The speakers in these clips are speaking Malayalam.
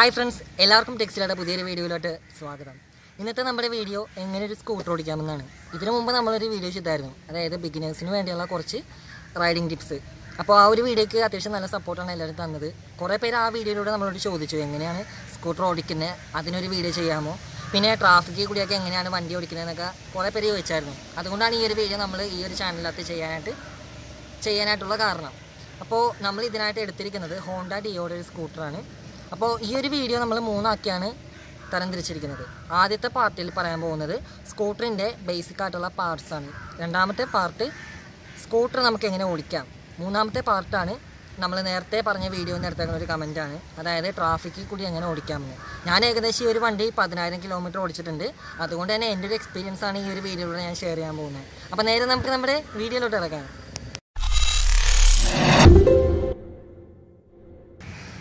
ഹായ് ഫ്രണ്ട്സ് എല്ലാവർക്കും ടെക്സിലയുടെ പുതിയൊരു വീഡിയോയിലോട്ട് സ്വാഗതം. ഇന്നത്തെ നമ്മുടെ വീഡിയോ എങ്ങനെ ഒരു സ്കൂട്ടർ ഓടിക്കാമെന്നാണ്. ഇതിനു മുമ്പ് നമ്മളൊരു വീഡിയോ ചെയ്തായിരുന്നു അതായത് ബിഗിനേഴ്സിന് വേണ്ടിയുള്ള കുറച്ച് റൈഡിങ് ടിപ്സ് അപ്പോൾ ആ ഒരു വീഡിയോയ്ക്ക് അത്യാവശ്യം നല്ല സപ്പോർട്ടാണ് എല്ലാവരും തന്നത്. കുറേ പേര് ആ വീഡിയോയിലൂടെ നമ്മളോട് ചോദിച്ചു എങ്ങനെയാണ് സ്കൂട്ടർ ഓടിക്കുന്നത് അതിനൊരു വീഡിയോ ചെയ്യാമോ? പിന്നെ ട്രാഫിക്കിൽ കൂടിയൊക്കെ എങ്ങനെയാണ് വണ്ടി ഓടിക്കുന്നതെന്നൊക്കെ കുറേ പേര് ചോദിച്ചായിരുന്നു. അതുകൊണ്ടാണ് ഈ ഒരു വീഡിയോ നമ്മൾ ഈ ഒരു ചാനലിനകത്ത് ചെയ്യാനായിട്ട് ചെയ്യാനായിട്ടുള്ള കാരണം. അപ്പോൾ നമ്മൾ ഇതിനായിട്ട് എടുത്തിരിക്കുന്നത് ഹോണ്ട ഡിയോയുടെ ഒരു സ്കൂട്ടറാണ് അപ്പോൾ ഈ ഒരു വീഡിയോ നമ്മൾ മൂന്നാക്കിയാണ് തരംതിരിച്ചിരിക്കുന്നത്. ആദ്യത്തെ പാർട്ടിൽ പറയാൻ പോകുന്നത് സ്കൂട്ടറിന്റെ ബേസിക് ആയിട്ടുള്ള പാർട്സാണ് രണ്ടാമത്തെ പാർട്ട് സ്കൂട്ടർ നമുക്ക് എങ്ങനെ ഓടിക്കാം? മൂന്നാമത്തെ പാർട്ടാണ് നമ്മൾ നേരത്തെ പറഞ്ഞ വീഡിയോ നേരത്തെ ഒരു കമന്റാണ് അതായത് ട്രാഫിക്കിൽ കൂടി എങ്ങനെ ഓടിക്കാമെന്ന്. ഞാൻ ഏകദേശം ഈ ഒരു വണ്ടി പതിനായിരം കിലോമീറ്റർ ഓടിച്ചിട്ടുണ്ട്. അതുകൊണ്ട് തന്നെ എന്റെ ഒരു എക്സ്പീരിയൻസാണ് ഈ ഒരു വീഡിയോയിലൂടെ ഞാൻ ഷെയർ ചെയ്യാൻ പോകുന്നത്. അപ്പോൾ നേരെ നമുക്ക് നമ്മുടെ വീഡിയോയിലോട്ട് ഇറക്കാം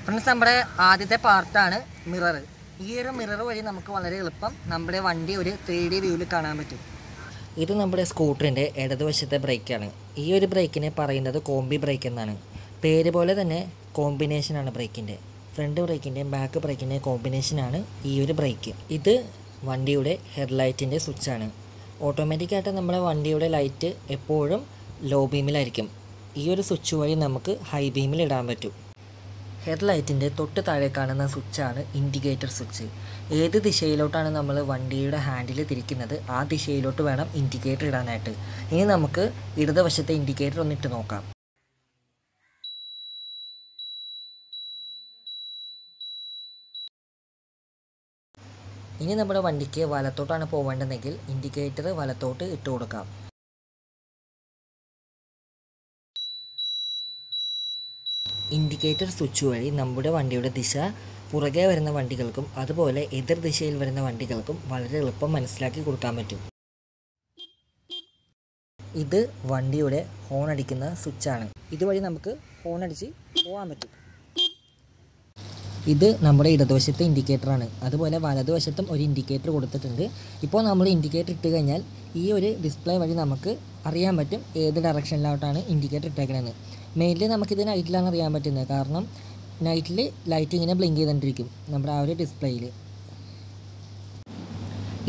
ഫ്രണ്ട്സ് നമ്മുടെ ആദ്യത്തെ പാർട്ടാണ് മിറർ. ഈ ഒരു മിറർ വഴി നമുക്ക് വളരെ എളുപ്പം നമ്മുടെ വണ്ടി ഒരു ത്രീ ഡി വ്യൂവിൽ കാണാൻ പറ്റും. ഇത് നമ്മുടെ സ്കൂട്ടറിന്റെ ഇടതുവശത്തെ ബ്രേക്കാണ്. ഈ ഒരു ബ്രേക്കിനെ പറയുന്നത് കോമ്പി ബ്രേക്ക് എന്നാണ്. പേര് പോലെ തന്നെ കോമ്പിനേഷനാണ് ബ്രേക്കിന്റെ. ഫ്രണ്ട് ബ്രേക്കിന്റെയും ബാക്ക് ബ്രേക്കിന്റെയും കോമ്പിനേഷനാണ് ഈ ഒരു ബ്രേക്ക്. ഇത് വണ്ടിയുടെ ഹെഡ്ലൈറ്റിന്റെ സ്വിച്ചാണ്. ഓട്ടോമാറ്റിക്കായിട്ട് നമ്മുടെ വണ്ടിയുടെ ലൈറ്റ് എപ്പോഴും ലോ ബീമിലായിരിക്കും ഈ ഒരു സ്വിച്ച് വഴി നമുക്ക് ഹൈ ബീമിൽ ഇടാൻ പറ്റും. ഹെഡ്ലൈറ്റിന്റെ തൊട്ട് താഴെ കാണുന്ന സ്വിച്ചാണ് ഇൻഡിക്കേറ്റർ സ്വിച്ച്. ഏത് ദിശയിലോട്ടാണ് നമ്മൾ വണ്ടിയുടെ ഹാൻഡിൽ തിരിക്കുന്നത്? ആ ദിശയിലോട്ട് വേണം ഇൻഡിക്കേറ്റർ ഇടാനായിട്ട്. ഇനി നമുക്ക് ഇടതുവശത്തെ ഇൻഡിക്കേറ്റർ ഒന്നിട്ട് നോക്കാം. ഇനി നമ്മുടെ വണ്ടിക്ക് വലത്തോട്ടാണ് പോവേണ്ടതെങ്കിൽ ഇൻഡിക്കേറ്റർ വലത്തോട്ട് ഇട്ട് കൊടുക്കാം. ഇൻഡിക്കേറ്റർ സ്വിച്ച് വഴി നമ്മുടെ വണ്ടിയുടെ ദിശ പുറകെ വരുന്ന വണ്ടികൾക്കും അതുപോലെ എതിർ ദിശയിൽ വരുന്ന വണ്ടികൾക്കും വളരെ എളുപ്പം മനസ്സിലാക്കി കൊടുക്കാൻ പറ്റും. ഇത് വണ്ടിയുടെ ഹോൺ അടിക്കുന്ന സ്വിച്ചാണ്. ഇതുവഴി നമുക്ക് ഹോൺ അടിച്ച് പോകാൻ പറ്റും. ഇത് നമ്മുടെ ഇടതുവശത്തെ ഇൻഡിക്കേറ്ററാണ്. അതുപോലെ വലതുവശത്തും ഒരു ഇൻഡിക്കേറ്റർ കൊടുത്തിട്ടുണ്ട്. ഇപ്പോൾ നമ്മൾ ഇൻഡിക്കേറ്റർ ഇട്ട് കഴിഞ്ഞാൽ ഈ ഒരു ഡിസ്പ്ലേ വഴി നമുക്ക് അറിയാൻ പറ്റും ഏത് ഡയറക്ഷനിലോട്ടാണ് ഇൻഡിക്കേറ്റർ ഇട്ടേക്കണമെന്ന് മെയിൻലി നമുക്കിത് നൈറ്റിലാണ് അറിയാൻ പറ്റുന്നത്. കാരണം നൈറ്റിൽ ലൈറ്റ് ഇങ്ങനെ ബ്ലിങ്ക് ചെയ്തുകൊണ്ടിരിക്കും നമ്മുടെ ആ ഒരു ഡിസ്പ്ലേയിൽ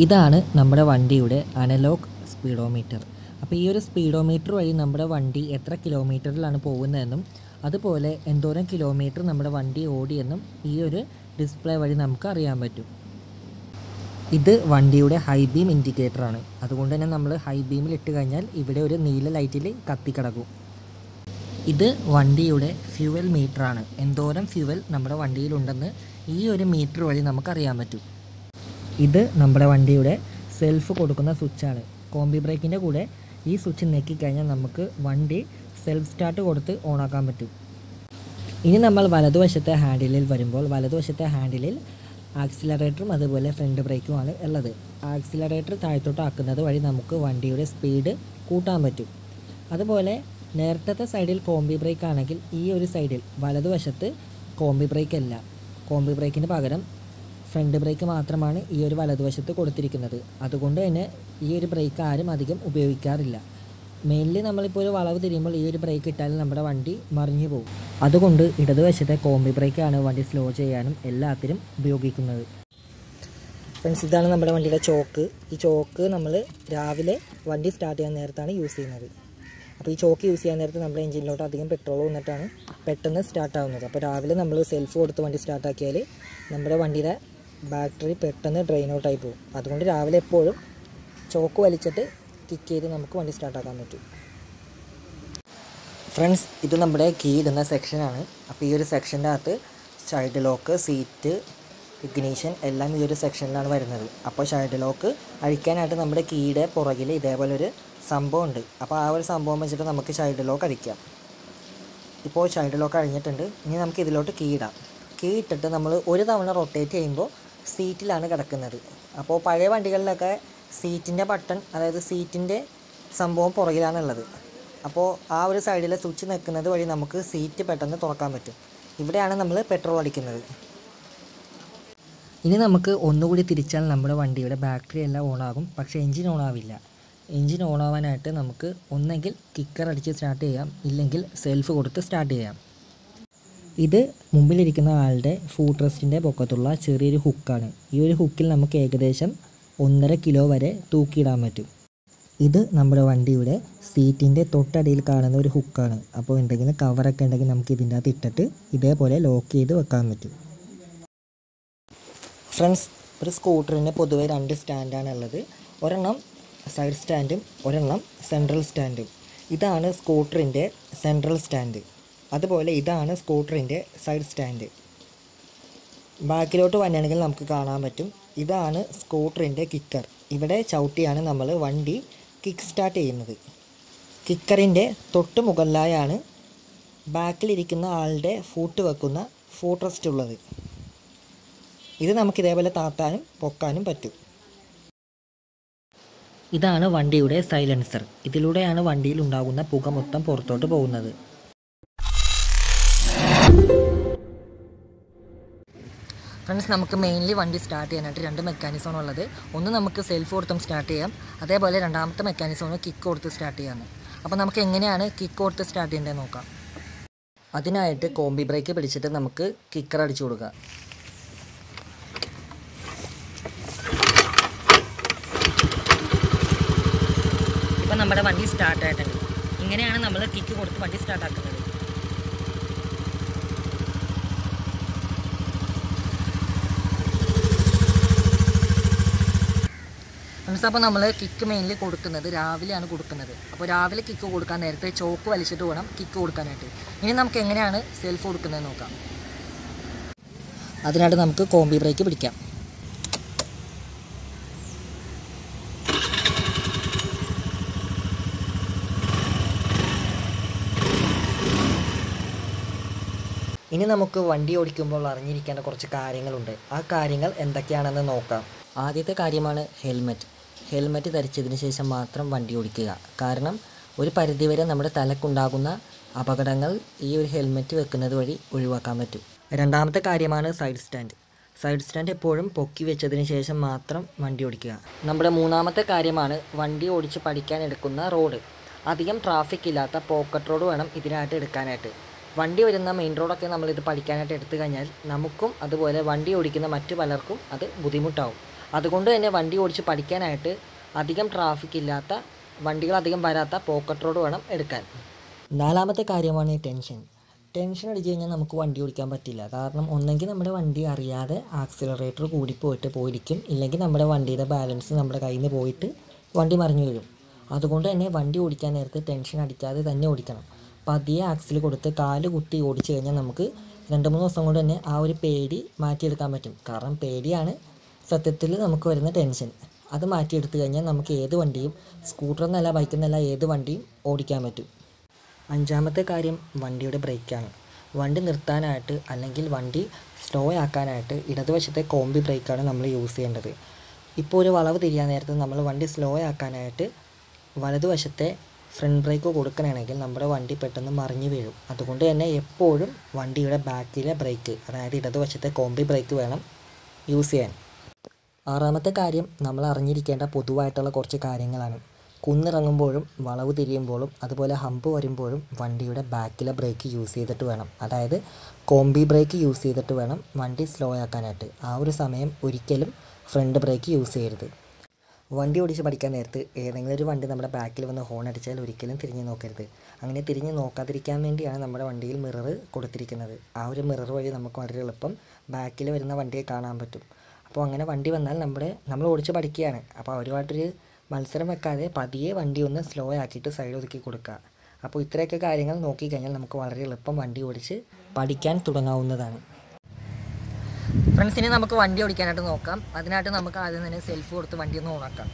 ഇതാണ് നമ്മുടെ വണ്ടിയുടെ അനലോഗ് സ്പീഡോമീറ്റർ അപ്പോൾ ഈ ഒരു സ്പീഡോമീറ്റർ വഴി നമ്മുടെ വണ്ടി എത്ര കിലോമീറ്ററിലാണ് പോകുന്നതെന്നും അതുപോലെ എന്തോരം കിലോമീറ്റർ നമ്മുടെ വണ്ടി ഓടിയെന്നും ഈ ഒരു ഡിസ്പ്ലേ വഴി നമുക്ക് അറിയാൻ പറ്റും. ഇത് വണ്ടിയുടെ ഹൈ ബീം ഇൻഡിക്കേറ്ററാണ് അതുകൊണ്ട് തന്നെ നമ്മൾ ഹൈ ബീമിൽ ഇട്ട് കഴിഞ്ഞാൽ ഇവിടെ ഒരു നീല ലൈറ്റിൽ കത്തിക്കിടക്കും. ഇത് വണ്ടിയുടെ ഫ്യൂവൽ മീറ്ററാണ്. എന്തോരം ഫ്യുവൽ നമ്മുടെ വണ്ടിയിലുണ്ടെന്ന് ഈ ഒരു മീറ്റർ വഴി നമുക്കറിയാൻ പറ്റും. ഇത് നമ്മുടെ വണ്ടിയുടെ സെൽഫ് കൊടുക്കുന്ന സ്വിച്ചാണ് കോമ്പി ബ്രേക്കിന്റെ കൂടെ ഈ സ്വിച്ച് ഞെക്കിക്കഴിഞ്ഞാൽ നമുക്ക് വണ്ടി സെൽഫ് സ്റ്റാർട്ട് കൊടുത്ത് ഓണാക്കാൻ പറ്റും. ഇനി നമ്മൾ വലതുവശത്തെ ഹാൻഡിലിൽ വരുമ്പോൾ വലതുവശത്തെ ഹാൻഡിലിൽ ആക്സിലറേറ്ററും അതുപോലെ ഫ്രണ്ട് ബ്രേക്കുമാണ് ഉള്ളത്. ആക്സിലറേറ്റർ താഴത്തോട്ട് ആക്കുന്നത് വഴി നമുക്ക് വണ്ടിയുടെ സ്പീഡ് കൂട്ടാൻ പറ്റും. അതുപോലെ നേരത്തെ സൈഡിൽ കോമ്പി ബ്രേക്ക് ആണെങ്കിൽ ഈ ഒരു സൈഡിൽ വലതുവശത്ത് കോമ്പി ബ്രേക്ക് അല്ല. കോമ്പി ബ്രേക്കിന് പകരം ഫ്രണ്ട് ബ്രേക്ക് മാത്രമാണ് ഈ ഒരു വലതുവശത്ത് കൊടുത്തിരിക്കുന്നത്. അതുകൊണ്ട് തന്നെ ഈ ഒരു ബ്രേക്ക് ആരും അധികം ഉപയോഗിക്കാറില്ല. മെയിൻലി നമ്മളിപ്പോൾ ഒരു വളവ് തിരിയുമ്പോൾ ഈ ഒരു ബ്രേക്ക് ഇട്ടാൽ നമ്മുടെ വണ്ടി മറിഞ്ഞു പോകും. അതുകൊണ്ട് ഇടതുവശത്തെ കോമ്പി ബ്രേക്കാണ് വണ്ടി സ്ലോ ചെയ്യാനും എല്ലാത്തിനും ഉപയോഗിക്കുന്നത്. ഫ്രണ്ട്സ് ഇതാണ് നമ്മുടെ വണ്ടിയുടെ ചോക്ക്. ഈ ചോക്ക് നമ്മൾ രാവിലെ വണ്ടി സ്റ്റാർട്ട് ചെയ്യാൻ നേരത്താണ് യൂസ് ചെയ്യുന്നത്. അപ്പോൾ ഈ ചോക്ക് യൂസ് ചെയ്യാൻ നേരത്ത് നമ്മുടെ എഞ്ചിനിലോട്ട് അധികം പെട്രോൾ വന്നിട്ടാണ് പെട്ടെന്ന് സ്റ്റാർട്ട് ആവുന്നത്. അപ്പോൾ രാവിലെ നമ്മൾ സെൽഫ് കൊടുത്ത് വണ്ടി സ്റ്റാർട്ടാക്കിയാൽ നമ്മുടെ വണ്ടിയുടെ ബാറ്ററി പെട്ടെന്ന് ഡ്രെയിൻ ഔട്ടായി പോകും. അതുകൊണ്ട് രാവിലെ എപ്പോഴും ചോക്ക് വലിച്ചിട്ട് കിക്ക് ചെയ്ത് നമുക്ക് വണ്ടി സ്റ്റാർട്ടാക്കാൻ പറ്റും. ഫ്രണ്ട്സ് ഇത് നമ്മുടെ കീ ഇടുന്ന സെക്ഷനാണ് അപ്പോൾ ഈ ഒരു സെക്ഷന്റെ അകത്ത് ചൈൽഡ് ലോക്ക് സീറ്റ് ഇഗ്നീഷൻ എല്ലാം ഈ ഒരു സെക്ഷനിലാണ് വരുന്നത്. അപ്പോൾ ഷൈഡ് ലോക്ക് അഴിക്കാനായിട്ട് നമ്മുടെ കീയുടെ പുറകിൽ ഇതേപോലെ ഒരു സംഭവം ഉണ്ട് അപ്പോൾ ആ ഒരു സംഭവം വെച്ചിട്ട് നമുക്ക് ചൈൽഡ് ലോക്ക് അടിക്കാം. ഇപ്പോൾ ചൈൽഡ് ലോക്ക് അഴിഞ്ഞിട്ടുണ്ട് ഇനി നമുക്ക് ഇതിലോട്ട് കീ ഇടാം. കീ ഇട്ടിട്ട് നമ്മൾ ഒരു തവണ റൊട്ടേറ്റ് ചെയ്യുമ്പോൾ സീറ്റിലാണ് കിടക്കുന്നത്. അപ്പോൾ പഴയ വണ്ടികളിലൊക്കെ സീറ്റിന്റെ ബട്ടൺ അതായത് സീറ്റിന്റെ സംഭവം പുറകിലാണുള്ളത്. അപ്പോൾ ആ ഒരു സൈഡിലെ സ്വിച്ച് നിൽക്കുന്നത് വഴി നമുക്ക് സീറ്റ് പെട്ടെന്ന് തുറക്കാൻ പറ്റും. ഇവിടെയാണ് നമ്മൾ പെട്രോൾ അടിക്കുന്നത്. ഇനി നമുക്ക് ഒന്നുകൂടി തിരിച്ചാൽ നമ്മുടെ വണ്ടിയുടെ ബാറ്ററി എല്ലാം ഓണാകും പക്ഷേ എൻജിൻ ഓണാവില്ല എൻജിൻ ഓണാവാനായിട്ട് നമുക്ക് ഒന്നെങ്കിൽ കിക്കർ അടിച്ച് സ്റ്റാർട്ട് ചെയ്യാം. ഇല്ലെങ്കിൽ സെൽഫ് കൊടുത്ത് സ്റ്റാർട്ട് ചെയ്യാം. ഇത് മുമ്പിലിരിക്കുന്ന ആളുടെ ഫൂട്ട് റെസ്റ്റിന്റെ പൊക്കത്തുള്ള ചെറിയൊരു ഹുക്കാണ് ഈ ഒരു ഹുക്കിൽ നമുക്ക് ഏകദേശം ഒന്നര കിലോ വരെ തൂക്കിയിടാൻ പറ്റും. ഇത് നമ്മുടെ വണ്ടിയുടെ സീറ്റിന്റെ തൊട്ടടിയിൽ കാണുന്ന ഒരു ഹുക്കാണ് അപ്പോൾ എന്തെങ്കിലും കവറൊക്കെ ഉണ്ടെങ്കിൽ നമുക്ക് ഇതിന്റെ അകത്ത് ഇട്ടിട്ട് ഇതേപോലെ ലോക്ക് ചെയ്ത് വെക്കാൻ പറ്റും. ഫ്രണ്ട്സ് ഒരു സ്കൂട്ടറിന് പൊതുവെ രണ്ട് സ്റ്റാൻഡാണ് ഉള്ളത്. ഒരെണ്ണം സൈഡ് സ്റ്റാൻഡും ഒരെണ്ണം സെൻട്രൽ സ്റ്റാൻഡും. ഇതാണ് സ്കൂട്ടറിന്റെ സെൻട്രൽ സ്റ്റാൻഡ്. അതുപോലെ ഇതാണ് സ്കൂട്ടറിന്റെ സൈഡ് സ്റ്റാൻഡ്. ബാക്കിലോട്ട് വന്നാണെങ്കിൽ നമുക്ക് കാണാൻ പറ്റും. ഇതാണ് സ്കൂട്ടറിന്റെ കിക്കർ. ഇവിടെ ചവിട്ടിയാണ് നമ്മൾ വണ്ടി കിക്ക് സ്റ്റാർട്ട് ചെയ്യുന്നത്. കിക്കറിന്റെ തൊട്ട് മുകളിലായാണ് ബാക്കിലിരിക്കുന്ന ആളുടെ ഫൂട്ട് വെക്കുന്ന ഫൂട്ട് റെസ്റ്റ് ഉള്ളത് ഇത് നമുക്ക് ഇതേപോലെ താത്താനും പൊക്കാനും പറ്റും. ഇതാണ് വണ്ടിയുടെ സൈലൻസർ. ഇതിലൂടെയാണ് വണ്ടിയിൽ ഉണ്ടാകുന്ന പുക മൊത്തം പുറത്തോട്ട് പോകുന്നത്. ഫ്രണ്ട്സ് നമുക്ക് മെയിൻലി വണ്ടി സ്റ്റാർട്ട് ചെയ്യാനായിട്ട് രണ്ട് മെക്കാനിസമാണ് ഉള്ളത്. ഒന്ന് നമുക്ക് സെൽഫ് കൊടുത്തും സ്റ്റാർട്ട് ചെയ്യാം. അതേപോലെ രണ്ടാമത്തെ മെക്കാനിസമാണ് കിക്ക് കൊടുത്ത് സ്റ്റാർട്ട് ചെയ്യാം. അപ്പോൾ നമുക്ക് എങ്ങനെയാണ് കിക്ക് കൊടുത്ത് സ്റ്റാർട്ട് ചെയ്യേണ്ടത് നോക്കാം. അതിനായിട്ട് കോമ്പി ബ്രേക്ക് പിടിച്ചിട്ട് നമുക്ക് കിക്കർ അടിച്ചു കൊടുക്കാം ഇപ്പം നമ്മുടെ വണ്ടി സ്റ്റാർട്ട് ആയിട്ടുണ്ട് ഇങ്ങനെയാണ് നമ്മൾ കിക്ക് കൊടുത്ത് വണ്ടി സ്റ്റാർട്ടാക്കുന്നത് ഫ്രണ്ട്സ് അപ്പോൾ നമ്മൾ കിക്ക് മെയിൻലി കൊടുക്കുന്നത് രാവിലെയാണ് കൊടുക്കുന്നത്. അപ്പോൾ രാവിലെ കിക്ക് കൊടുക്കാൻ നേരത്തെ ചോക്ക് വലിച്ചിട്ട് വേണം കിക്ക് കൊടുക്കാനായിട്ട്. ഇനി നമുക്ക് എങ്ങനെയാണ് സെൽഫ് കൊടുക്കുന്നത് നോക്കാം. അതിനായിട്ട് നമുക്ക് കോമ്പി ബ്രേക്ക് പിടിക്കാം. ഇനി നമുക്ക് വണ്ടി ഓടിക്കുമ്പോൾ അറിഞ്ഞിരിക്കേണ്ട കുറച്ച് കാര്യങ്ങളുണ്ട്. ആ കാര്യങ്ങൾ എന്തൊക്കെയാണെന്ന് നോക്കാം. ആദ്യത്തെ കാര്യമാണ് ഹെൽമെറ്റ്. ഹെൽമെറ്റ് ധരിച്ചതിന് ശേഷം മാത്രം വണ്ടി ഓടിക്കുക. കാരണം ഒരു പരിധിവരെ നമ്മുടെ തലക്കുണ്ടാകുന്ന അപകടങ്ങൾ ഈ ഒരു ഹെൽമെറ്റ് വെക്കുന്നത് വഴി ഒഴിവാക്കാൻ പറ്റും. രണ്ടാമത്തെ കാര്യമാണ് സൈഡ് സ്റ്റാൻഡ്. സൈഡ് സ്റ്റാൻഡ് എപ്പോഴും പൊക്കി വെച്ചതിന് ശേഷം മാത്രം വണ്ടി ഓടിക്കുക. നമ്മുടെ മൂന്നാമത്തെ കാര്യമാണ് വണ്ടി ഓടിച്ച് പഠിക്കാൻ എടുക്കുന്ന റോഡ്. അധികം ട്രാഫിക് ഇല്ലാത്ത പോക്കറ്റ് റോഡ് വേണം ഇതിനായിട്ട് എടുക്കാനായിട്ട്. വണ്ടി വരുന്ന മെയിൻ റോഡൊക്കെ നമ്മളിത് പഠിക്കാനായിട്ട് എടുത്തു കഴിഞ്ഞാൽ നമുക്കും അതുപോലെ വണ്ടി ഓടിക്കുന്ന മറ്റു പലർക്കും അത് ബുദ്ധിമുട്ടാവും. അതുകൊണ്ട് തന്നെ വണ്ടി ഓടിച്ച് പഠിക്കാനായിട്ട് അധികം ട്രാഫിക് ഇല്ലാത്ത വണ്ടികൾ അധികം വരാത്ത പോക്കറ്റ് റോഡ് വേണം എടുക്കാൻ. നാലാമത്തെ കാര്യമാണ് ടെൻഷൻ ടെൻഷൻ അടിച്ച് കഴിഞ്ഞാൽ നമുക്ക് വണ്ടി ഓടിക്കാൻ പറ്റില്ല. കാരണം ഒന്നെങ്കിൽ നമ്മുടെ വണ്ടി അറിയാതെ ആക്സിലറേറ്റർ കൂടിപ്പോയിട്ട് പോയിരിക്കും. ഇല്ലെങ്കിൽ നമ്മുടെ വണ്ടിയുടെ ബാലൻസ് നമ്മുടെ കയ്യിൽ നിന്ന് പോയിട്ട് വണ്ടി മറിഞ്ഞു വീഴും. അതുകൊണ്ട് തന്നെ വണ്ടി ഓടിക്കാൻ നേരത്ത് ടെൻഷൻ അടിക്കാതെ തന്നെ ഓടിക്കണം. പതിയെ ആക്സിൽ കൊടുത്ത് കാൽ കുത്തി ഓടിച്ചു കഴിഞ്ഞാൽ നമുക്ക് രണ്ട് മൂന്ന് ദിവസം കൊണ്ട് തന്നെ ആ ഒരു പേടി മാറ്റിയെടുക്കാൻ പറ്റും. കാരണം പേടിയാണ് സത്യത്തിൽ നമുക്ക് വരുന്ന ടെൻഷൻ അത് മാറ്റിയെടുത്തു കഴിഞ്ഞാൽ നമുക്ക് ഏത് വണ്ടിയും സ്കൂട്ടർ എന്നല്ല ബൈക്ക് എന്നല്ല ഏത് വണ്ടിയും ഓടിക്കാൻ പറ്റും. അഞ്ചാമത്തെ കാര്യം വണ്ടിയുടെ ബ്രേക്കാണ് വണ്ടി നിർത്താനായിട്ട് അല്ലെങ്കിൽ വണ്ടി സ്ലോ ആക്കാനായിട്ട് ഇടതുവശത്തെ കോമ്പി ബ്രേക്കാണ് നമ്മൾ യൂസ് ചെയ്യേണ്ടത്. ഇപ്പോൾ ഒരു വളവ് തിരിയാൻ നേരത്ത് നമ്മൾ വണ്ടി സ്ലോ ആക്കാനായിട്ട് വലതുവശത്തെ ഫ്രണ്ട് ബ്രേക്ക് കൊടുക്കണമെങ്കിൽ നമ്മുടെ വണ്ടി പെട്ടെന്ന് മറിഞ്ഞു വീഴും. അതുകൊണ്ട് തന്നെ എപ്പോഴും വണ്ടിയുടെ ബാക്കിലെ ബ്രേക്ക് അതായത് ഇടതുവശത്തെ കോമ്പി ബ്രേക്ക് വേണം യൂസ് ചെയ്യാൻ. ആറാമത്തെ കാര്യം നമ്മൾ അറിഞ്ഞിരിക്കേണ്ട പൊതുവായിട്ടുള്ള കുറച്ച് കാര്യങ്ങളാണ്. കുന്നിറങ്ങുമ്പോഴും വളവ് തിരിയുമ്പോഴും അതുപോലെ ഹമ്പ് വരുമ്പോഴും വണ്ടിയുടെ ബാക്കിലെ ബ്രേക്ക് യൂസ് ചെയ്തിട്ട് വേണം. അതായത് കോമ്പി ബ്രേക്ക് യൂസ് ചെയ്തിട്ട് വേണം വണ്ടി സ്ലോ ആക്കാനായിട്ട്. ആ ഒരു സമയം ഒരിക്കലും ഫ്രണ്ട് ബ്രേക്ക് യൂസ് ചെയ്യരുത്. വണ്ടി ഓടിച്ച് പഠിക്കാൻ നേരത്ത് ഏതെങ്കിലും ഒരു വണ്ടി നമ്മുടെ ബാക്കിൽ വന്ന് ഹോൺ അടിച്ചാൽ ഒരിക്കലും തിരിഞ്ഞ് നോക്കരുത്. അങ്ങനെ തിരിഞ്ഞ് നോക്കാതിരിക്കാൻ വേണ്ടിയാണ് നമ്മുടെ വണ്ടിയിൽ മിറർ കൊടുത്തിരിക്കുന്നത്. ആ ഒരു മിറർ വഴി നമുക്ക് വളരെ എളുപ്പം ബാക്കിൽ വരുന്ന വണ്ടിയെ കാണാൻ പറ്റും. അപ്പോൾ അങ്ങനെ വണ്ടി വന്നാൽ നമ്മുടെ നമ്മൾ ഓടിച്ച് പഠിക്കുകയാണ്. അപ്പോൾ അവരുമായിട്ടൊരു മത്സരം വെക്കാതെ പതിയെ വണ്ടി ഒന്ന് സ്ലോ ആക്കിയിട്ട് സൈഡ് ഒതുക്കി കൊടുക്കുക. അപ്പോൾ ഇത്രയൊക്കെ കാര്യങ്ങൾ നോക്കിക്കഴിഞ്ഞാൽ നമുക്ക് വളരെ എളുപ്പം വണ്ടി ഓടിച്ച് പഠിക്കാൻ തുടങ്ങാവുന്നതാണ്. ഫ്രണ്ട്സിനെ നമുക്ക് വണ്ടി ഓടിക്കാനായിട്ട് നോക്കാം. അതിനായിട്ട് നമുക്ക് ആദ്യം തന്നെ സെൽഫ് കൊടുത്ത് വണ്ടി ഒന്ന് ഓണാക്കാം.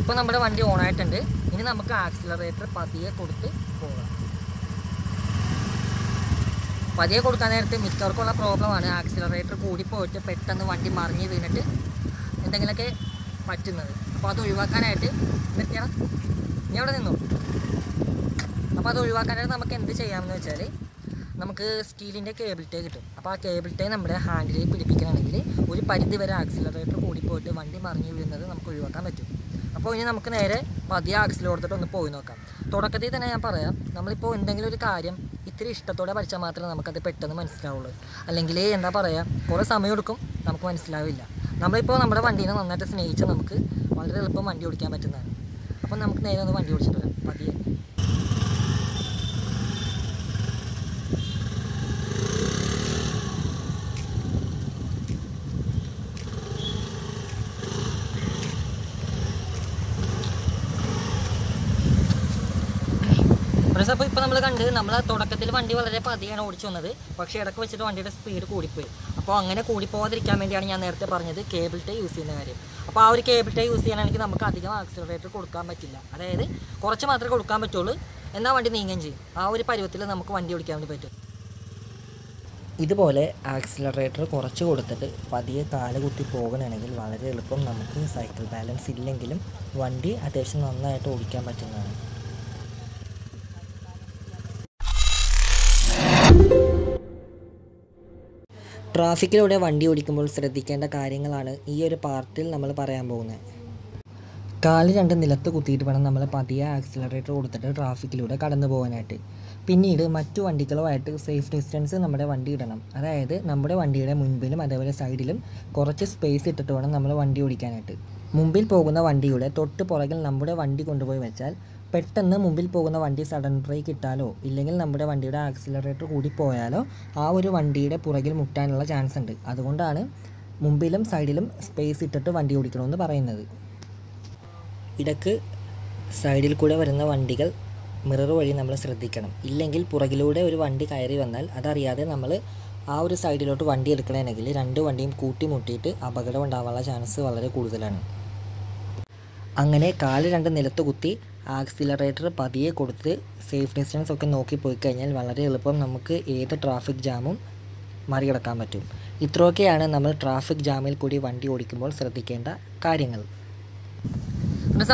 ഇപ്പോൾ നമ്മുടെ വണ്ടി ഓണായിട്ടുണ്ട്. ഇനി നമുക്ക് ആക്സിലറേറ്റർ പതിയെ കൊടുത്ത് പോകാം. പതിയെ കൊടുക്കാൻ നേരത്തെ മിക്കവർക്കുള്ള പ്രോബ്ലമാണ് ആക്സിലറേറ്റർ കൂടി പോയിട്ട് പെട്ടെന്ന് വണ്ടി മറിഞ്ഞ് വീണിട്ട് എന്തെങ്കിലുമൊക്കെ പറ്റുന്നത്. അപ്പോൾ അത് ഒഴിവാക്കാനായിട്ട് എന്തൊക്കെയാണ് ഇനി അവിടെ നിന്നു? അപ്പോൾ അത് ഒഴിവാക്കാനായിട്ട് നമുക്ക് എന്ത് ചെയ്യാമെന്ന് വെച്ചാൽ നമുക്ക് സ്റ്റീലിന്റെ കേബിൾ ടേ കിട്ടും. അപ്പോൾ ആ കേബിൾ ടേ നമ്മുടെ ഹാൻഡിൽ പിടിപ്പിക്കണമെങ്കിൽ ഒരു പരിധി വരെ ആക്സിലറേറ്റർ കൂടിപ്പോയിട്ട് വണ്ടി മറിഞ്ഞു വീഴുന്നത് നമുക്ക് ഒഴിവാക്കാൻ പറ്റും. അപ്പോൾ ഇനി നമുക്ക് നേരെ പതിയെ ആക്സിൽ കൊടുത്തിട്ട് ഒന്ന് പോയി നോക്കാം. തുടക്കത്തിൽ തന്നെ ഞാൻ പറയാം നമ്മളിപ്പോൾ എന്തെങ്കിലും ഒരു കാര്യം ഇത്തിരി ഇഷ്ടത്തോടെ പഠിച്ചാൽ മാത്രമേ നമുക്കത് പെട്ടെന്ന് മനസ്സിലാവുള്ളൂ. അല്ലെങ്കിൽ എന്താ പറയുക കുറേ സമയം എടുക്കും നമുക്ക് മനസ്സിലാവില്ല. നമ്മളിപ്പോൾ നമ്മുടെ വണ്ടീനെ നന്നായിട്ട് സ്നേഹിച്ച് നമുക്ക് വളരെ എളുപ്പം വണ്ടി ഓടിക്കാൻ പറ്റുന്നതാണ്. അപ്പം നമുക്ക് നേരെ ഒന്ന് വണ്ടി ഓടിച്ചിട്ട് വരാം. പതിയെ. പക്ഷേ അപ്പോൾ ഇപ്പോൾ നമ്മൾ കണ്ട് നമ്മൾ തുടക്കത്തിൽ വണ്ടി വളരെ പതിയാണ് ഓടിച്ചു വന്നത്. പക്ഷേ ഇടയ്ക്ക് വെച്ചിട്ട് വണ്ടിയുടെ സ്പീഡ് കൂടിപ്പോയി. അപ്പോൾ അങ്ങനെ കൂടിപ്പോകാതിരിക്കാൻ വേണ്ടിയാണ് ഞാൻ നേരത്തെ പറഞ്ഞത് കേബിൾ ടൈ യൂസ് ചെയ്യുന്ന കാര്യം. അപ്പോൾ ആ ഒരു കേബിൾ ടൈ യൂസ് ചെയ്യാനാണെങ്കിൽ നമുക്ക് അധികം ആക്സിലറേറ്റർ കൊടുക്കാൻ പറ്റില്ല. അതായത് കുറച്ച് മാത്രമേ കൊടുക്കാൻ പറ്റുള്ളൂ. എന്നാൽ വണ്ടി നീങ്ങുകയും ചെയ്യും. ആ ഒരു പരുവത്തിൽ നമുക്ക് വണ്ടി ഓടിക്കാൻ വേണ്ടി പറ്റും. ഇതുപോലെ ആക്സിലറേറ്റർ കുറച്ച് കൊടുത്തിട്ട് പതിയെ കാൽ കുത്തി പോകണമെങ്കിൽ വളരെ എളുപ്പം നമുക്ക് സൈക്കിൾ ബാലൻസ് ഇല്ലെങ്കിലും വണ്ടി അത്യാവശ്യം നന്നായിട്ട് ഓടിക്കാൻ പറ്റുന്നതാണ്. ട്രാഫിക്കിലൂടെ വണ്ടി ഓടിക്കുമ്പോൾ ശ്രദ്ധിക്കേണ്ട കാര്യങ്ങളാണ് ഈ ഒരു പാർട്ടിൽ നമ്മൾ പറയാൻ പോകുന്നത്. കാൽ രണ്ട് നിലത്ത് കുത്തിയിട്ട് വേണം നമ്മൾ പതിയെ ആക്സിലറേറ്റർ കൊടുത്തിട്ട് ട്രാഫിക്കിലൂടെ കടന്നു പോകാനായിട്ട്. പിന്നീട് മറ്റു വണ്ടികളുമായിട്ട് സേഫ് ഡിസ്റ്റൻസ് നമ്മുടെ വണ്ടി ഇടണം. അതായത് നമ്മുടെ വണ്ടിയുടെ മുൻപിലും അതേപോലെ സൈഡിലും കുറച്ച് സ്പേസ് ഇട്ടിട്ട് വേണം നമ്മൾ വണ്ടി ഓടിക്കാനായിട്ട്. മുമ്പിൽ പോകുന്ന വണ്ടിയുടെ തൊട്ട് പുറകിൽ നമ്മുടെ വണ്ടി കൊണ്ടുപോയി വെച്ചാൽ പെട്ടെന്ന് മുമ്പിൽ പോകുന്ന വണ്ടി സഡൻ ബ്രേക്ക് ഇട്ടാലോ ഇല്ലെങ്കിൽ നമ്മുടെ വണ്ടിയുടെ ആക്സിലറേറ്റർ കൂടി പോയാലോ ആ ഒരു വണ്ടിയുടെ പുറകിൽ മുട്ടാനുള്ള ചാൻസ് ഉണ്ട്. അതുകൊണ്ടാണ് മുമ്പിലും സൈഡിലും സ്പേസ് ഇട്ടിട്ട് വണ്ടി ഓടിക്കണമെന്ന് പറയുന്നത്. ഇടയ്ക്ക് സൈഡിൽ കൂടെ വരുന്ന വണ്ടികൾ മിറർ വഴി നമ്മൾ ശ്രദ്ധിക്കണം. ഇല്ലെങ്കിൽ പുറകിലൂടെ ഒരു വണ്ടി കയറി വന്നാൽ അതറിയാതെ നമ്മൾ ആ ഒരു സൈഡിലോട്ട് വണ്ടി എടുക്കണമെങ്കിൽ രണ്ട് വണ്ടിയും കൂട്ടിമുട്ടിയിട്ട് അപകടം ഉണ്ടാവാനുള്ള ചാൻസ് വളരെ കൂടുതലാണ്. അങ്ങനെ കാൽ രണ്ട് നിലത്ത് കുത്തി ആക്സിലറേറ്റർ പതിയെ കൊടുത്ത് സേഫ് ഡിസ്റ്റൻസ് ഒക്കെ നോക്കി പോയി കഴിഞ്ഞാൽ വളരെ എളുപ്പം നമുക്ക് ഏത് ട്രാഫിക് ജാമും മറികടക്കാൻ പറ്റും. ഇത്രയൊക്കെയാണ് നമ്മൾ ട്രാഫിക് ജാമിൽ കൂടി വണ്ടി ഓടിക്കുമ്പോൾ ശ്രദ്ധിക്കേണ്ട കാര്യങ്ങൾ.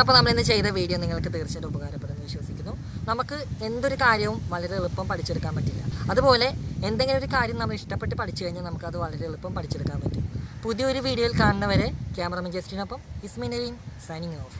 അപ്പോൾ നമ്മൾ ഇന്ന് ചെയ്ത വീഡിയോ നിങ്ങൾക്ക് തീർച്ചയായിട്ടും ഉപകാരപ്പെടുമെന്ന് വിശ്വസിക്കുന്നു. നമുക്ക് എന്തൊരു കാര്യവും വളരെ എളുപ്പം പഠിച്ചെടുക്കാൻ പറ്റില്ല. അതുപോലെ എന്തെങ്കിലും ഒരു കാര്യം നമ്മൾ ഇഷ്ടപ്പെട്ട് പഠിച്ചു കഴിഞ്ഞാൽ നമുക്കത് വളരെ എളുപ്പം പഠിച്ചെടുക്കാൻ പറ്റും. പുതിയൊരു വീഡിയോയിൽ കാണുന്നവരെ ക്യാമറമാൻ ജസ്റ്റിനൊപ്പം ഇസ്മി നവീൻ സൈനിങ് ഓഫ്